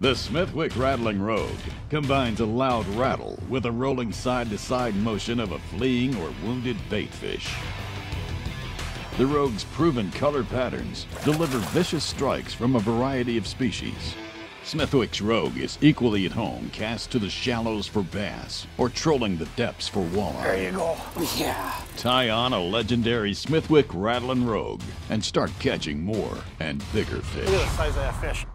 The Smithwick Rattling Rogue combines a loud rattle with a rolling side to side motion of a fleeing or wounded baitfish. The Rogue's proven color patterns deliver vicious strikes from a variety of species. Smithwick's Rogue is equally at home cast to the shallows for bass or trolling the depths for walleye. There you go. Yeah. Tie on a legendary Smithwick Rattling Rogue and start catching more and bigger fish. Look at the size of that fish.